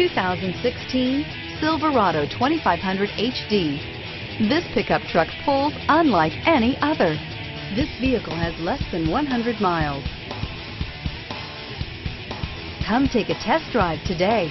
2016 Silverado 2500 HD. This pickup truck pulls unlike any other. This vehicle has less than 100 miles. Come take a test drive today.